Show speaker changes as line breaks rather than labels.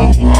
Check